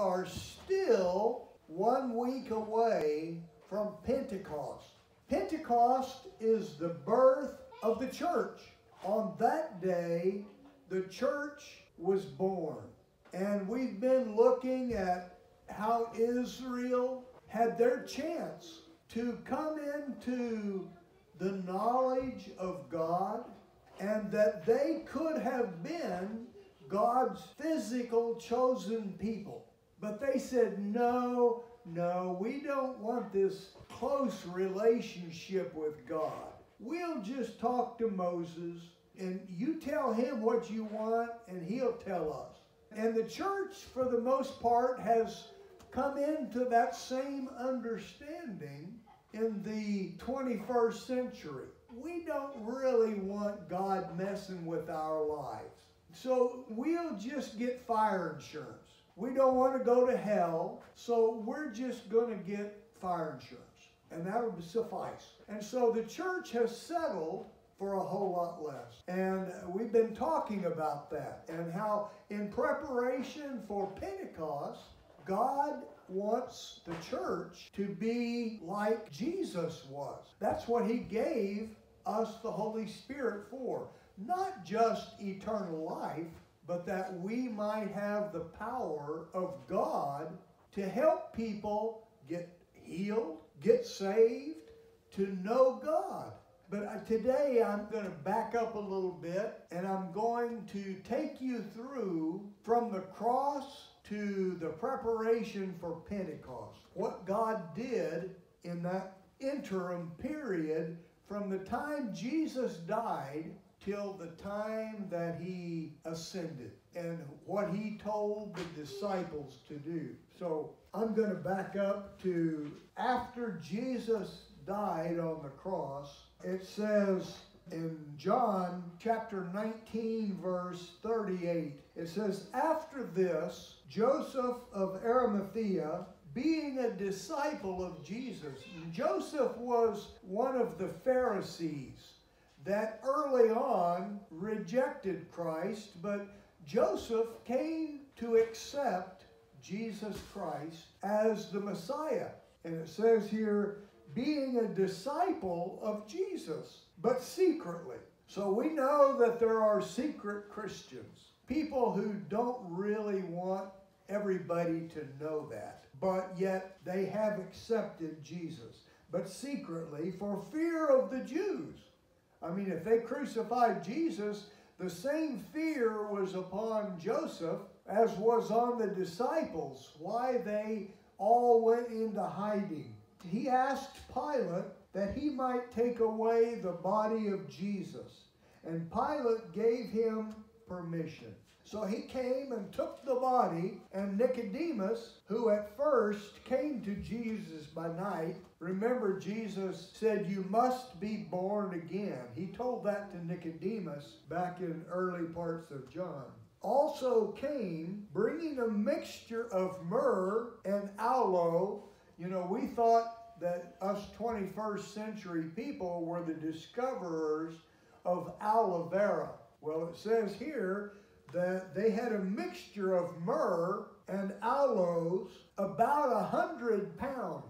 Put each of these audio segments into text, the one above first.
are still one week away from Pentecost. Pentecost is the birth of the church. On that day, the church was born. And we've been looking at how Israel had their chance to come into the knowledge of God and that they could have been God's physical chosen people. But they said, no, no, we don't want this close relationship with God. We'll just talk to Moses and you tell him what you want and he'll tell us. And the church, for the most part, has come into that same understanding in the 21st century. We don't really want God messing with our lives. So we'll just get fire insurance. We don't want to go to hell, so we're just going to get fire insurance. And that would suffice. And so the church has settled for a whole lot less. And we've been talking about that and how in preparation for Pentecost, God wants the church to be like Jesus was. That's what he gave us the Holy Spirit for. Not just eternal life, but that we might have the power of God to help people get healed, get saved, to know God. But today I'm going to back up a little bit and I'm going to take you through from the cross to the preparation for Pentecost. What God did in that interim period from the time Jesus died till the time that he ascended and what he told the disciples to do. So I'm going to back up to after Jesus died on the cross. It says in John chapter 19, verse 38, it says, After this, Joseph of Arimathea, being a disciple of Jesus, Joseph was one of the Pharisees that early on rejected Christ, but Joseph came to accept Jesus Christ as the Messiah. And it says here, being a disciple of Jesus, but secretly. So we know that there are secret Christians, people who don't really want everybody to know that, but yet they have accepted Jesus, but secretly for fear of the Jews. I mean, if they crucified Jesus, the same fear was upon Joseph as was on the disciples, why they all went into hiding. He asked Pilate that he might take away the body of Jesus, and Pilate gave him permission. So he came and took the body, and Nicodemus, who at first came to Jesus by night, remember Jesus said, You must be born again. He told that to Nicodemus back in early parts of John. Also came bringing a mixture of myrrh and aloe. You know, we thought that us 21st century people were the discoverers of aloe vera. Well, it says here that they had a mixture of myrrh and aloes, about a hundred pounds.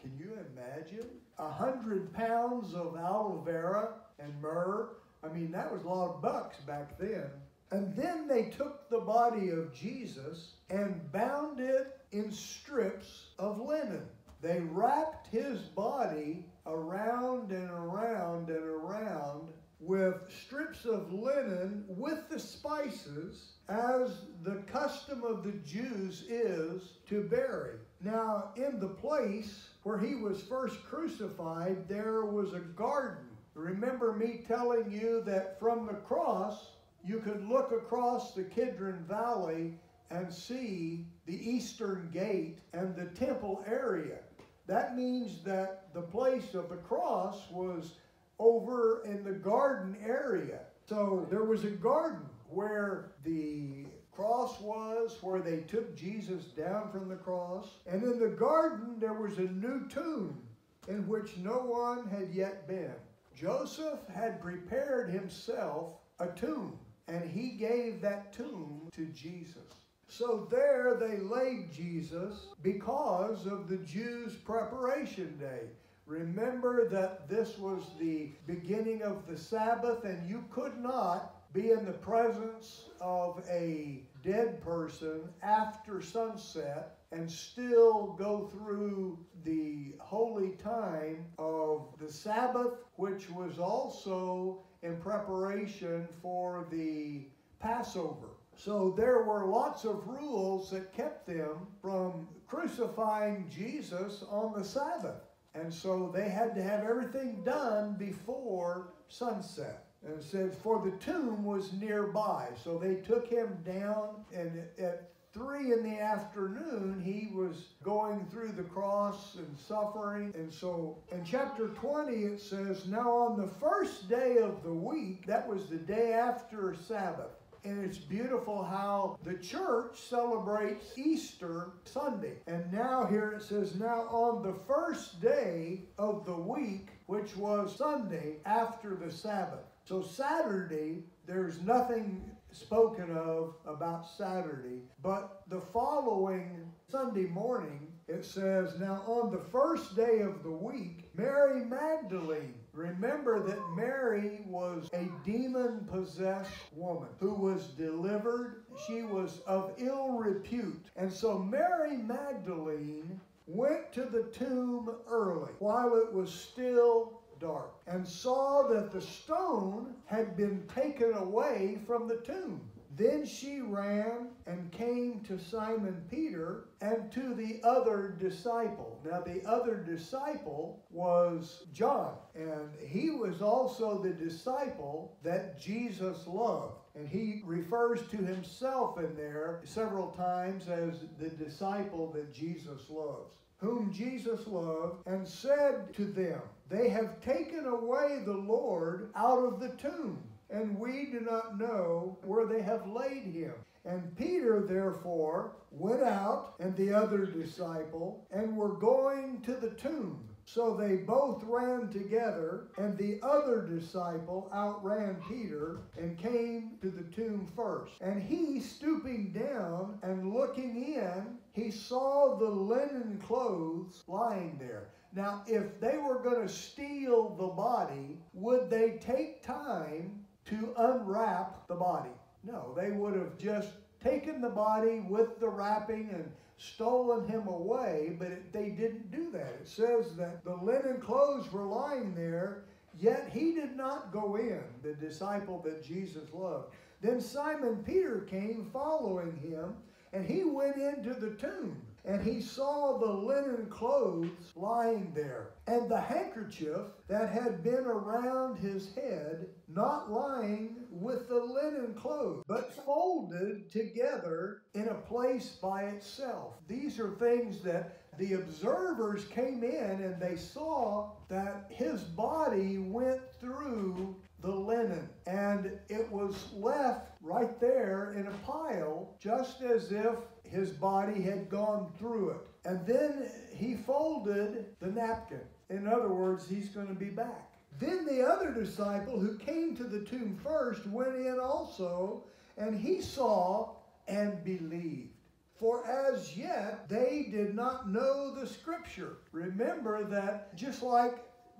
Can you imagine? A hundred pounds of aloe vera and myrrh. I mean, that was a lot of bucks back then. And then they took the body of Jesus and bound it in strips of linen. They wrapped his body around and around and around with strips of linen with the spices, as the custom of the Jews is to bury. Now, in the place where he was first crucified, there was a garden. Remember me telling you that from the cross, you could look across the Kidron Valley and see the eastern gate and the temple area. That means that the place of the cross was over in the garden area. So there was a garden where the cross was, where they took Jesus down from the cross. And in the garden, there was a new tomb in which no one had yet been. Joseph had prepared himself a tomb, and he gave that tomb to Jesus. So there they laid Jesus because of the Jews' preparation day. Remember that this was the beginning of the Sabbath, and you could not be in the presence of a dead person after sunset and still go through the holy time of the Sabbath, which was also in preparation for the Passover. So there were lots of rules that kept them from crucifying Jesus on the Sabbath. And so they had to have everything done before sunset. And it says, for the tomb was nearby. So they took him down, and at three in the afternoon, he was going through the cross and suffering. And so in chapter 20, it says, Now on the first day of the week, that was the day after Sabbath, and it's beautiful how the church celebrates Easter Sunday. And now here it says, now on the first day of the week, which was Sunday after the Sabbath. So Saturday, there's nothing spoken of about Saturday, but the following Sunday morning, it says, Now on the first day of the week, Mary Magdalene. Remember that Mary was a demon possessed woman who was delivered. She was of ill repute. And so Mary Magdalene went to the tomb early while it was still dark and saw that the stone had been taken away from the tomb. Then she ran and came to Simon Peter and to the other disciple. Now, the other disciple was John, and he was also the disciple that Jesus loved. And he refers to himself in there several times as the disciple that Jesus loves whom Jesus loved, and said to them, They have taken away the Lord out of the tomb and we do not know where they have laid him. And Peter, therefore, went out and the other disciple and were going to the tomb. So they both ran together, and the other disciple outran Peter and came to the tomb first. And he, stooping down and looking in, he saw the linen clothes lying there. Now, if they were going to steal the body, would they take time to unwrap the body. No, they would have just taken the body with the wrapping and stolen him away, but it, they didn't do that. It says that the linen clothes were lying there, yet he did not go in, the disciple that Jesus loved. Then Simon Peter came following him, and he went into the tomb and he saw the linen clothes lying there, and the handkerchief that had been around his head, not lying with the linen clothes, but folded together in a place by itself. These are things that the observers came in and they saw that his body went through the linen and it was left right there in a pile just as if his body had gone through it. And then he folded the napkin. In other words, he's going to be back. Then the other disciple who came to the tomb first went in also, and he saw and believed. For as yet they did not know the scripture. Remember that just like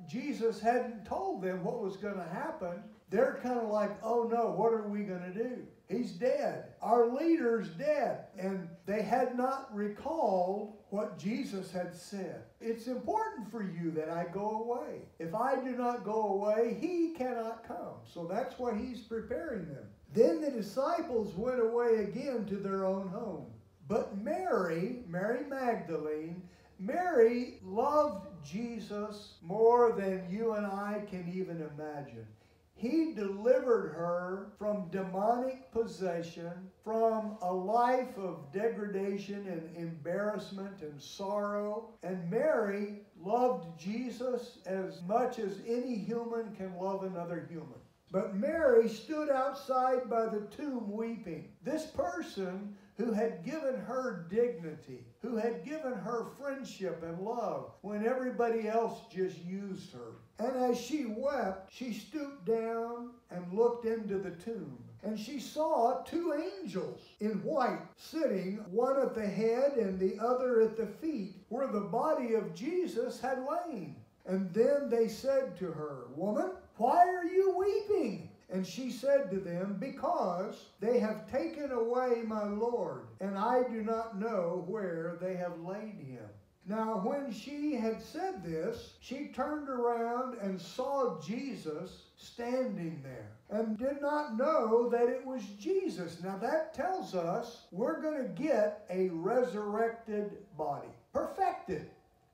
Jesus hadn't told them what was going to happen, they're kind of like, oh no, what are we going to do? He's dead. Our leader's dead. And they had not recalled what Jesus had said. It's important for you that I go away. If I do not go away, he cannot come. So that's why he's preparing them. Then the disciples went away again to their own home. But Mary, Mary Magdalene, Mary loved Jesus more than you and I can even imagine. He delivered her from demonic possession, from a life of degradation and embarrassment and sorrow. And Mary loved Jesus as much as any human can love another human. But Mary stood outside by the tomb weeping. This person who had given her dignity, who had given her friendship and love when everybody else just used her. And as she wept, she stooped down and looked into the tomb. and she saw two angels in white sitting, one at the head and the other at the feet, where the body of Jesus had lain. And then they said to her, Woman, why are you weeping? And she said to them, Because they have taken away my Lord, and I do not know where they have laid him. Now, when she had said this, she turned around and saw Jesus standing there and did not know that it was Jesus. Now, that tells us we're going to get a resurrected body, perfected.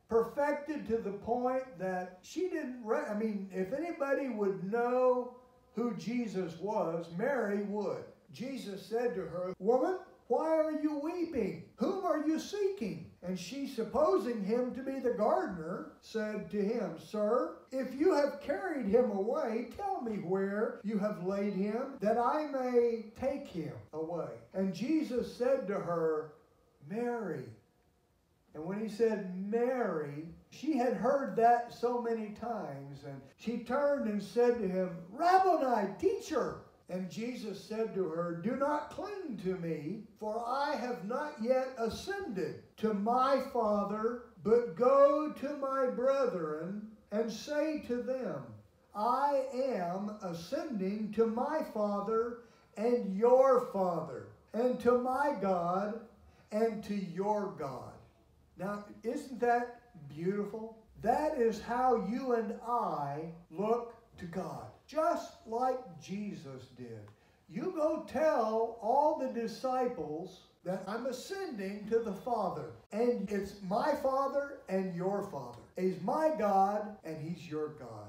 Perfected to the point that she didn't, I mean, if anybody would know who Jesus was, Mary would. Jesus said to her, Woman, why are you weeping? Whom are you seeking? And she, supposing him to be the gardener, said to him, Sir, if you have carried him away, tell me where you have laid him, that I may take him away. And Jesus said to her, Mary. And when he said Mary, she had heard that so many times, and she turned and said to him, Rabboni, teacher. And Jesus said to her, Do not cling to me, for I have not yet ascended to my Father, but go to my brethren and say to them, I am ascending to my Father and your Father, and to my God and to your God. Now, isn't that beautiful? That is how you and I look to God just like Jesus did. You go tell all the disciples that I'm ascending to the Father. And it's my Father and your Father. He's my God and He's your God.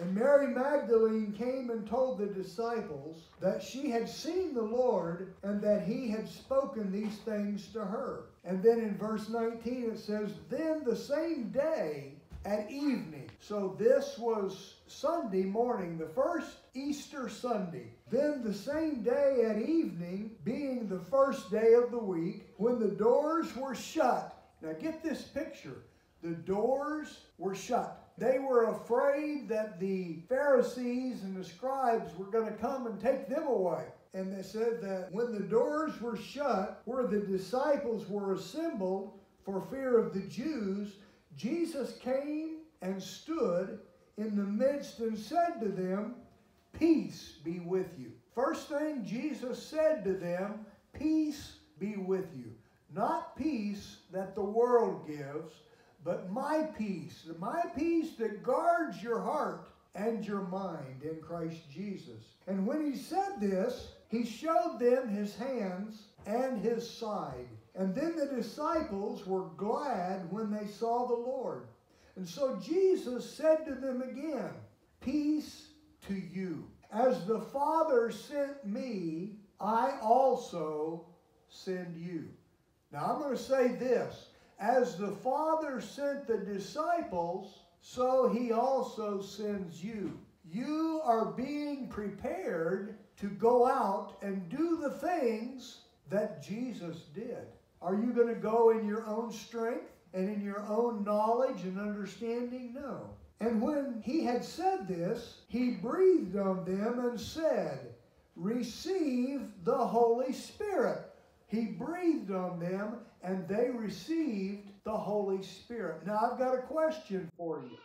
And Mary Magdalene came and told the disciples that she had seen the Lord and that he had spoken these things to her. And then in verse 19 it says, Then the same day at evening. So this was Sunday morning, the first Easter Sunday. Then the same day at evening, being the first day of the week, when the doors were shut. Now get this picture. The doors were shut. They were afraid that the Pharisees and the scribes were going to come and take them away. And they said that when the doors were shut, where the disciples were assembled for fear of the Jews, Jesus came and stood in the midst and said to them, Peace be with you. First thing Jesus said to them, Peace be with you. Not peace that the world gives, but my peace, my peace that guards your heart and your mind in Christ Jesus. And when he said this, he showed them his hands and his side. And then the disciples were glad when they saw the Lord. And so Jesus said to them again, Peace to you. As the Father sent me, I also send you. Now I'm going to say this. As the Father sent the disciples, so he also sends you. You are being prepared to go out and do the things that Jesus did. Are you going to go in your own strength and in your own knowledge and understanding? No. And when he had said this, he breathed on them and said, Receive the Holy Spirit. He breathed on them and they received the Holy Spirit. Now, I've got a question for you.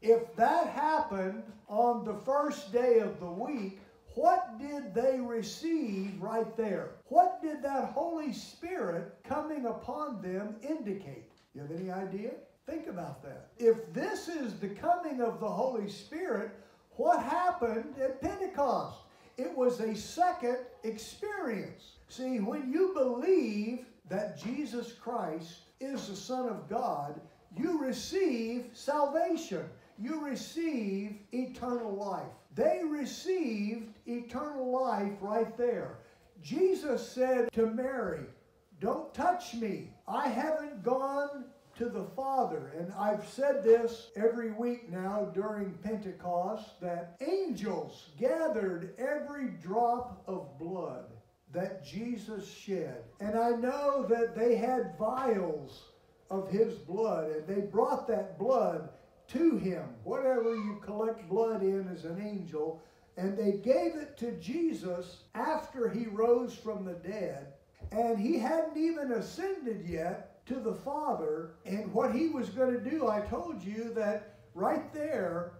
If that happened on the first day of the week, what did they receive right there? What did that Holy Spirit coming upon them indicate? You have any idea? Think about that. If this is the coming of the Holy Spirit, what happened at Pentecost? It was a second experience. See, when you believe that Jesus Christ is the Son of God, you receive salvation. You receive eternal life. They received eternal life right there. Jesus said to Mary, Don't touch me. I haven't gone to the Father. And I've said this every week now during Pentecost that angels gathered every drop of blood that Jesus shed. And I know that they had vials of his blood and they brought that blood to him. Whatever you collect blood in as an angel, and they gave it to Jesus after he rose from the dead, and he hadn't even ascended yet to the Father. And what he was going to do, I told you that right there,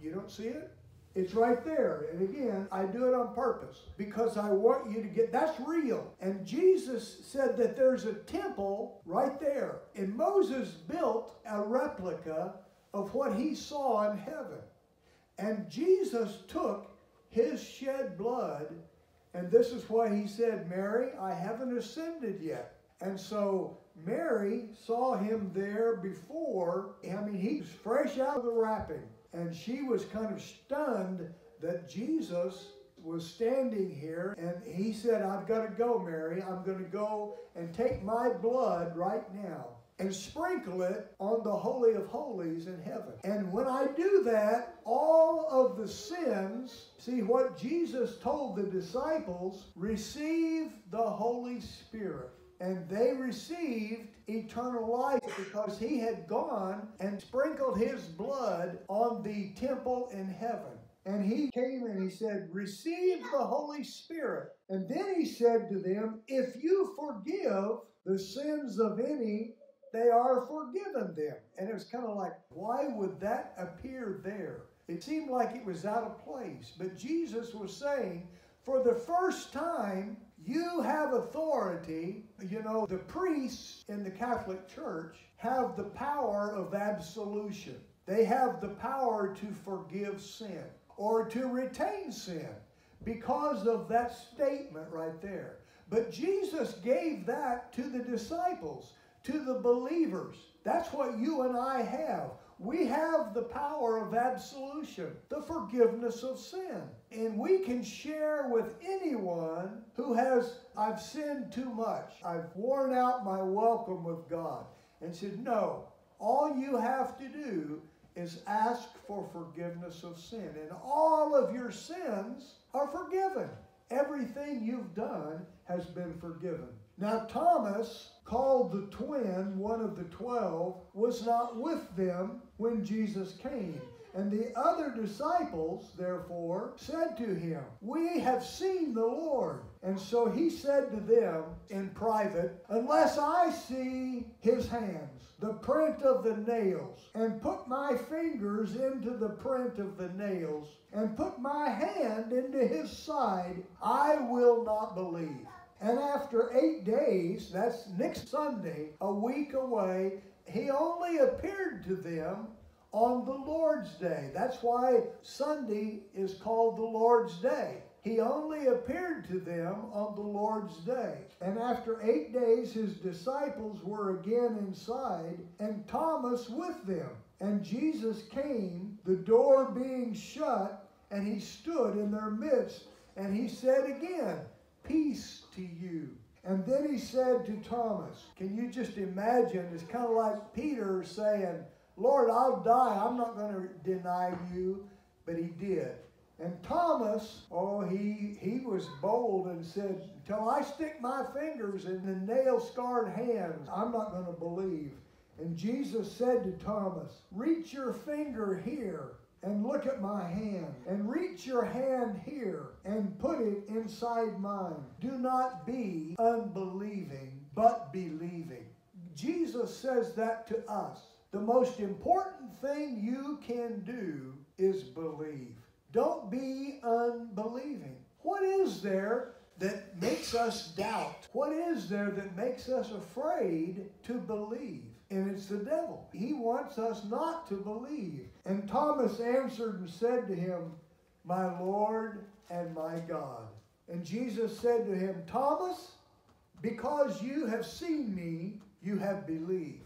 you don't see it? It's right there. And again, I do it on purpose because I want you to get that's real. And Jesus said that there's a temple right there. And Moses built a replica of what he saw in heaven. And Jesus took his shed blood, and this is why he said, Mary, I haven't ascended yet. And so Mary saw him there before. I mean, he's fresh out of the wrapping. And she was kind of stunned that Jesus was standing here. And he said, I've got to go, Mary. I'm going to go and take my blood right now and sprinkle it on the Holy of Holies in heaven. And when I do that, all of the sins, see what Jesus told the disciples, receive the Holy Spirit. And they received eternal life because he had gone and sprinkled his blood on the temple in heaven. And he came and he said, Receive the Holy Spirit. And then he said to them, If you forgive the sins of any, they are forgiven them. And it was kind of like, why would that appear there? It seemed like it was out of place. But Jesus was saying, for the first time, you have authority. You know, the priests in the Catholic Church have the power of absolution. They have the power to forgive sin or to retain sin because of that statement right there. But Jesus gave that to the disciples to the believers. That's what you and I have. We have the power of absolution, the forgiveness of sin. And we can share with anyone who has, I've sinned too much. I've worn out my welcome with God. And said, no, all you have to do is ask for forgiveness of sin. And all of your sins are forgiven. Everything you've done has been forgiven. Now, Thomas, called the twin, one of the twelve, was not with them when Jesus came. And the other disciples, therefore, said to him, We have seen the Lord. And so he said to them in private, Unless I see his hands, the print of the nails, and put my fingers into the print of the nails, and put my hand into his side, I will not believe. And after eight days, that's next Sunday, a week away, he only appeared to them on the Lord's Day. That's why Sunday is called the Lord's Day. He only appeared to them on the Lord's Day. And after eight days, his disciples were again inside, and Thomas with them. And Jesus came, the door being shut, and he stood in their midst. And he said again, Peace to you. And then he said to Thomas, Can you just imagine? It's kind of like Peter saying, Lord, I'll die. I'm not going to deny you. But he did. And Thomas, oh, he, he was bold and said, Until I stick my fingers in the nail scarred hands, I'm not going to believe. And Jesus said to Thomas, Reach your finger here and look at my hand, and reach your hand here and put it inside mine. Do not be unbelieving, but believing. Jesus says that to us. The most important thing you can do is believe. Don't be unbelieving. What is there that makes us doubt? What is there that makes us afraid to believe? And it's the devil. He wants us not to believe. And Thomas answered and said to him, My Lord and my God. And Jesus said to him, Thomas, because you have seen me, you have believed.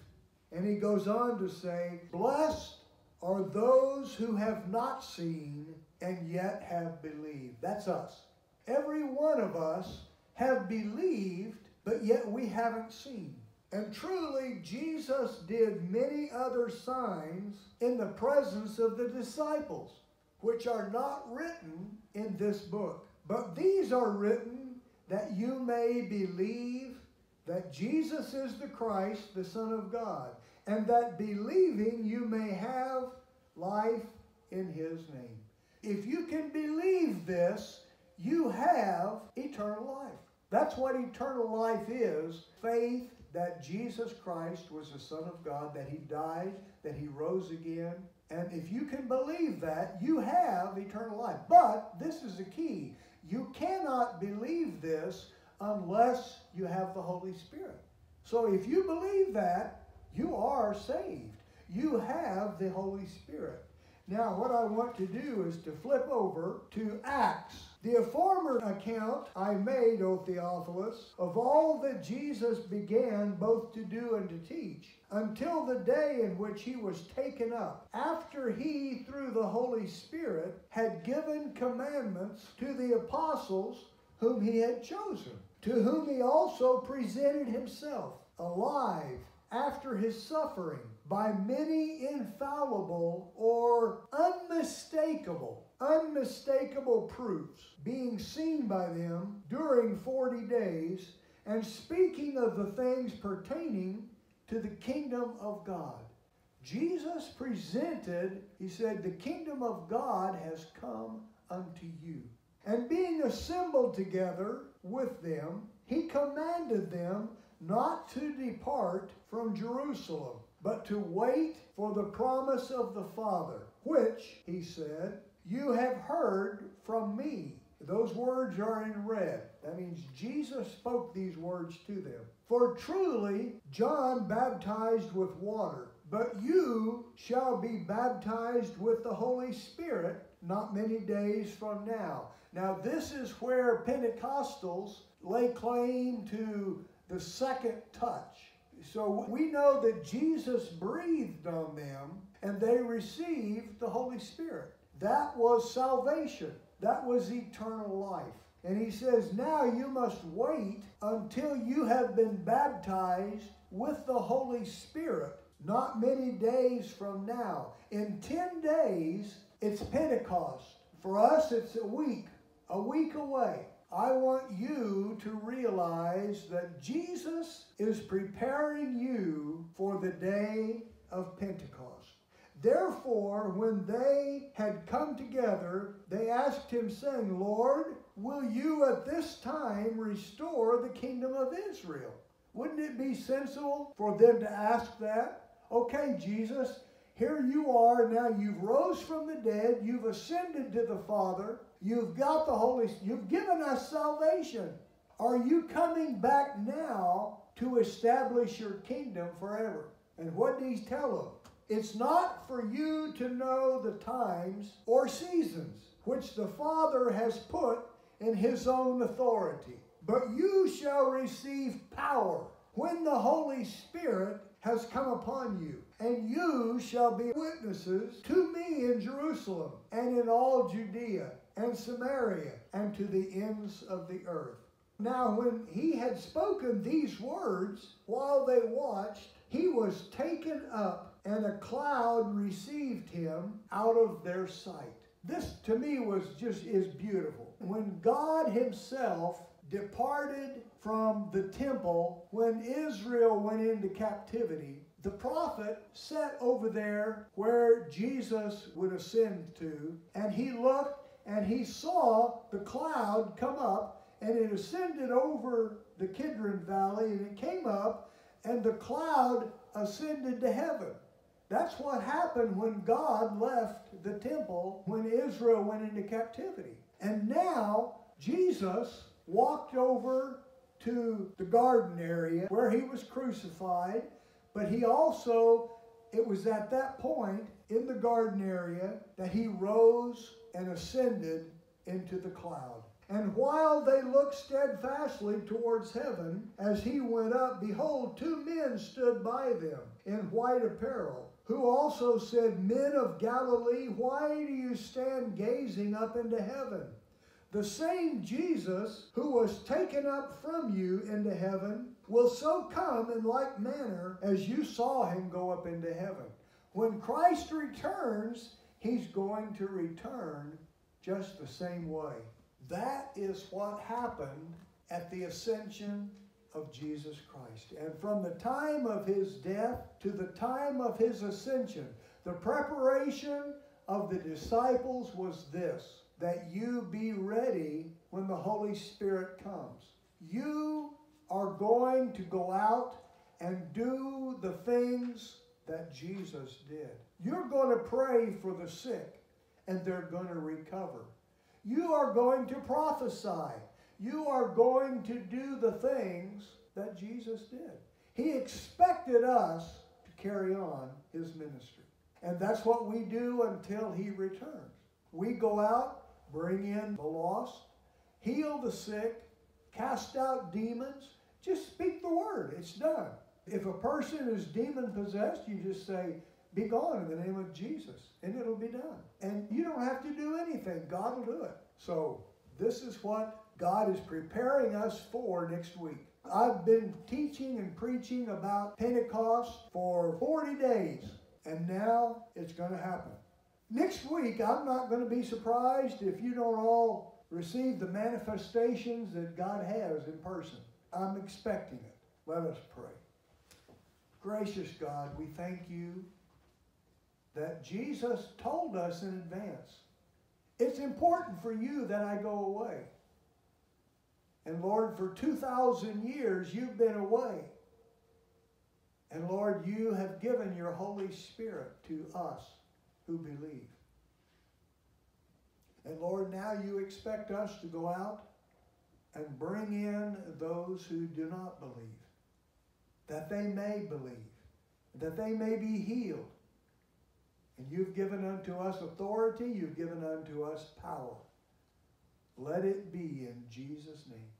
And he goes on to say, Blessed are those who have not seen and yet have believed. That's us. Every one of us have believed, but yet we haven't seen. And truly, Jesus did many other signs in the presence of the disciples, which are not written in this book. But these are written that you may believe that Jesus is the Christ, the Son of God, and that believing you may have life in his name. If you can believe this, you have eternal life. That's what eternal life is faith that Jesus Christ was the Son of God, that He died, that He rose again. And if you can believe that, you have eternal life. But this is the key you cannot believe this unless you have the Holy Spirit. So if you believe that, you are saved. You have the Holy Spirit. Now, what I want to do is to flip over to Acts. The former account I made, O Theophilus, of all that Jesus began both to do and to teach, until the day in which he was taken up, after he, through the Holy Spirit, had given commandments to the apostles whom he had chosen, to whom he also presented himself alive after his suffering by many infallible or unmistakable, unmistakable proofs, being seen by them during 40 days, and speaking of the things pertaining to the kingdom of God. Jesus presented, he said, the kingdom of God has come unto you. And being assembled together with them, he commanded them not to depart from Jerusalem, but to wait for the promise of the Father, which, he said, you have heard from me. Those words are in red. That means Jesus spoke these words to them. For truly, John baptized with water, but you shall be baptized with the Holy Spirit not many days from now. Now, this is where Pentecostals lay claim to the second touch. So we know that Jesus breathed on them and they received the Holy Spirit. That was salvation. That was eternal life. And he says, now you must wait until you have been baptized with the Holy Spirit, not many days from now. In 10 days, it's Pentecost. For us, it's a week, a week away. I want you to realize that Jesus is preparing you for the day of Pentecost. Therefore, when they had come together, they asked him, saying, Lord, will you at this time restore the kingdom of Israel? Wouldn't it be sensible for them to ask that? Okay, Jesus, here you are. Now you've rose from the dead. You've ascended to the Father. You've got the Holy You've given us salvation. Are you coming back now to establish your kingdom forever? And what did he tell them? It's not for you to know the times or seasons which the Father has put in his own authority, but you shall receive power when the Holy Spirit has come upon you, and you shall be witnesses to me in Jerusalem and in all Judea and Samaria and to the ends of the earth. Now, when he had spoken these words while they watched, he was taken up, and a cloud received him out of their sight. This to me was just is beautiful. When God himself departed from the temple when Israel went into captivity, the prophet sat over there where Jesus would ascend to, and he looked and he saw the cloud come up and it ascended over the Kidron Valley and it came up and the cloud ascended to heaven. That's what happened when God left the temple when Israel went into captivity. And now Jesus walked over to the garden area where he was crucified, but he also, it was at that point in the garden area that he rose and ascended into the cloud. And while they looked steadfastly towards heaven as he went up, behold, two men stood by them in white apparel, who also said, Men of Galilee, why do you stand gazing up into heaven? The same Jesus who was taken up from you into heaven will so come in like manner as you saw him go up into heaven. When Christ returns, he's going to return just the same way. That is what happened at the ascension of Jesus Christ. And from the time of his death to the time of his ascension, the preparation of the disciples was this that you be ready when the Holy Spirit comes. You are going to go out and do the things that Jesus did. You're going to pray for the sick and they're going to recover. You are going to prophesy. You are going to do the things that Jesus did. He expected us to carry on his ministry. And that's what we do until he returns. We go out, bring in the lost, heal the sick, cast out demons. Just speak the word. It's done. If a person is demon possessed, you just say, Be gone in the name of Jesus, and it'll be done. And you don't have to do anything, God will do it. So, this is what God is preparing us for next week. I've been teaching and preaching about Pentecost for 40 days, and now it's going to happen. Next week, I'm not going to be surprised if you don't all receive the manifestations that God has in person. I'm expecting it. Let us pray. Gracious God, we thank you that Jesus told us in advance. It's important for you that I go away. And Lord, for 2,000 years you've been away. And Lord, you have given your Holy Spirit to us who believe. And Lord, now you expect us to go out and bring in those who do not believe that they may believe, that they may be healed. And you've given unto us authority, you've given unto us power. Let it be in Jesus' name.